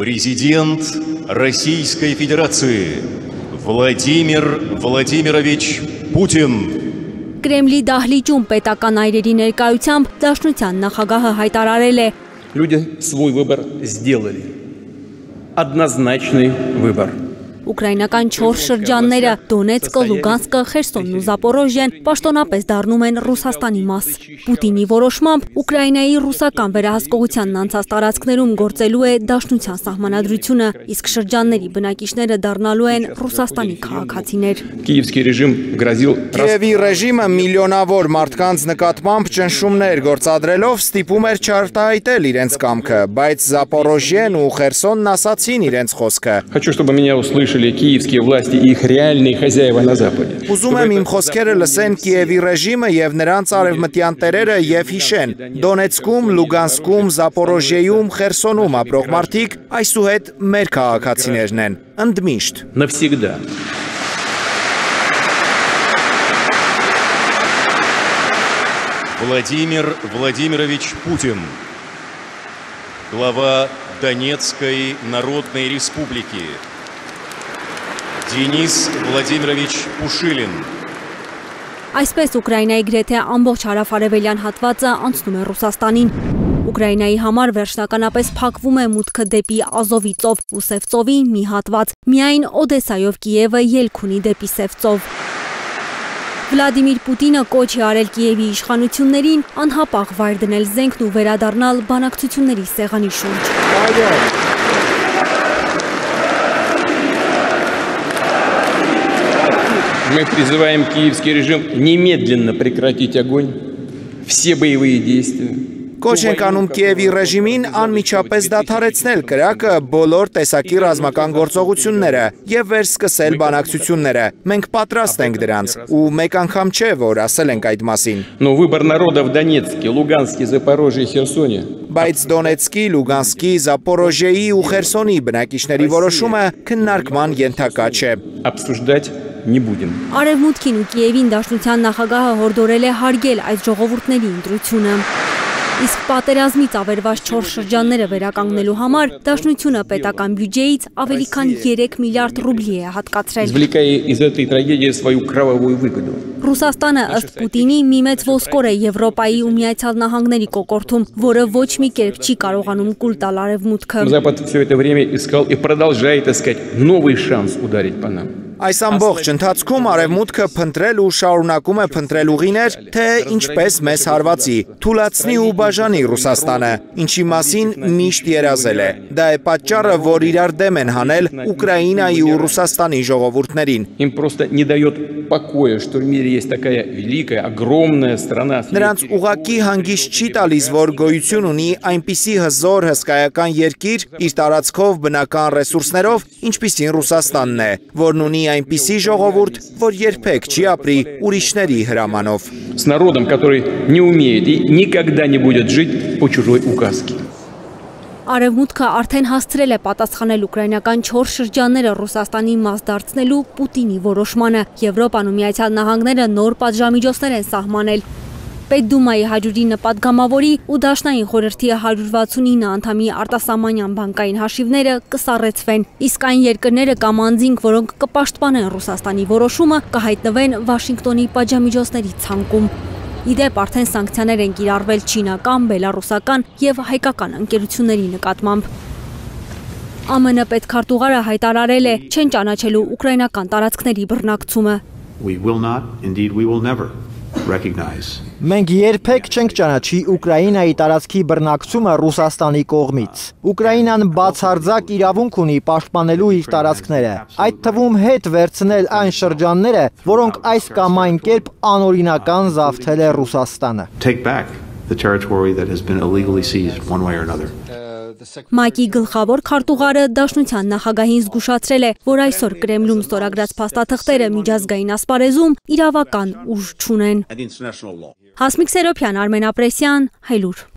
Президент Российской Федерации Վլադիմիր Վլադիմիրովիչ Պուտին Կրեմլի դահլիճում պետական այրերի ներկայությամբ Դաշնության նախագահը հայտարարել է. Люди свой выбор сделали. Однозначный выбор. ուկրաինական 4 շրջանները՝ Դոնեցկը, Լուգանսկը, Խերսոնն ու Զապորոժեն, պաշտոնապես դառնում են Ռուսաստանի մաս։ Պուտինի որոշմամբ Ուկրաինայի ռուսական վերահսկողությանն անցած տարածքներում գործելու է Դաշնության սահմանադրությունը, իսկ շրջանների բնակիչները դառնալու են Ռուսաստանի քաղաքացիներ։ Կիևский ռեժիմ գրազիլ Կիևի ռեժիմը միլիոնավոր մարդկանց նկատմամբ ճնշումներ գործադրելով ստիպում էր չարտահայտել իրենց կամքը, բայց Զապորոժեն ու Խերսոնն ասացին իրենց խոսքը։ Хочу, чтобы меня услышали киевские власти и их реальные хозяева на Западе. Ուզում եմ իմ խոսքերը լսեն Կիևի ռեժիմը եւ նրանց արևմտյան տերերը եւ հիշեն։ Դոնեցկում, Լուգանսկում, Զապորոժիեում, Խերսոնում ապրող մարդիկ այսուհետ մեր քաղաքացիներն են։ Ընդմիշտ։ Навсегда. Владимир Владимирович Путин, глава Донецкой Народной Республики, Դենիս Վլադիմիրովիչ Պուշիլին։ Այսպես Ուկրաինայի գրեթե ամբողջ հարավարևելյան հատվածը անցնում է Ռուսաստանին։ Ուկրաինայի համար վերջնականապես փակվում է մուտքը դեպի Ազովի ծով ու Սև ծովի մի հատված։ Միայն Օդեսայով Կիևը ելք ունի դեպի Սև ծով։ Վլադիմիր Պուտինը կոչ է արել Կիևի իշխանություններին անհապաղ վայր դնել զենքն ու վերադառնալ բանակցությունների սեղանի շուրջ։ Այո։ Мы призываем киевский режим немедленно прекратить огонь, все боевые действия. Կոչ ենք անում Կիևի ռեժիմին անմիջապես դադարեցնել կրակը բոլոր տեսակի ռազմական գործողությունները եւ վերսկսել բանակցությունները։ Մենք պատրաստ ենք դրանց ու մեկ անգամ չէ, որ ասել ենք այդ մասին։ Но выбор народа в Донецке, Луганске, Запорожье и Херсоне Բայց Դոնեցկի, Լուգանսկի, Զապորոժիեի ու Խերսոնի բնակիչների որոշումը քննարկման ենթակա չէ։ обсуждать не будем. Արևմուտքին ու Կիևին Դաշնության նախագահը հորդորել է հարգել այդ ժողովուրդների ընտրությունը։ Իսկ պատերազմից ավերված 4 շրջանները վերականգնելու համար Դաշնությունը պետական բյուջեից ավելի քան 3 միլիարդ ռուբլի է հատկացրել։ Извлекая из этой трагедии свою кровавую выгоду. Ռուսաստանը ըստ Պուտինի մի մեծ ոսկոր է Եվրոպայի ու Միացյալ Նահանգների կոկորտում, որը ոչ մի կերպ չի կարողանում կուլ տալ արևմուտքը։ Запад все это время искал и продолжает искать новый шанс ударить по нам. Այս ամբողջ ընթացքում արևմուտքը փնտրել ու շարունակում է փնտրել ուղիներ, թե ինչպես մեզ հարվածի, թուլացնի ու բաժանի Ռուսաստանը, ինչի մասին միշտ երազել է։ Դա է պատճառը, որ իրար դեմ են հանել Ուկրաինայի ու Ռուսաստանի ժողովուրդներին։ Им просто не дает покоя, что в мире есть такая великая, огромная страна. с Նրանց ուղակի հանգիստ չի տալիս, որ գոյություն ունի այնպիսի հզոր հսկայական երկիր իր տարածքով բնական ռեսուրսներով, ինչպիսին Ռուսաստանն է, որն ունի այնպիսի ժողովուրդ, որ երբեք չի ապրի ուրիշների հրամանով։ с народом, который не умеет и никогда не будет жить по чужой указке. Արևմուտքը արդեն հասցրել է պատասխանել ուկրաինական 4 շրջանները Ռուսաստանի մաս դարձնելու Պուտինի որոշմանը։ Եվրոպան ու Միացյալ Նահանգները նոր պատժամիջոցներ են սահմանել։ Պետդումայի 109 պատգամավորի ու Դաշնային խորհրդի 169 անդամի արտասահմանյան բանկային հաշիվները կսառեցվեն, իսկ այն երկրները կամ անձինք, որոնք կպաշտպանեն Ռուսաստանի որոշումը, կհայտնվեն Վաշինգտոնի պատժամիջոցների ցանկում։ Իդեպ արդեն սանկցիաներ են կիրառվել չինական, բելարուսական եւ հայկական ընկերությունների նկատմամբ։ ԱՄՆ պետքարտուղարը հայտարարել է չեն ճանաչելու ուկրաինական տարածքների բռնակցումը։ We will not, indeed we will never Մենք երբեք չենք ճանաչի Ուկրաինայի տարածքի բռնակցումը Ռուսաստանի կողմից։ Ուկրաինան բացարձակ իրավունք ունի պաշտպանելու իր տարածքները, այդ թվում հետ վերցնել այն շրջանները, որոնք այս կամ այն կերպ անօրինական զավթել է Ռուսաստանը։ take back the territory that has been illegally seized one way or another. ՄԱԿ-ի գլխավոր քարտուղարը Դաշնության նախագահին զգուշացրել է, որ այսօր Կրեմլում ստորագրած փաստաթղթերը միջազգային ասպարեզում իրավական ուժ չունեն։ Հասմիկ Սերոփյան, Արմեն Ապրեսյան, Հայլուր։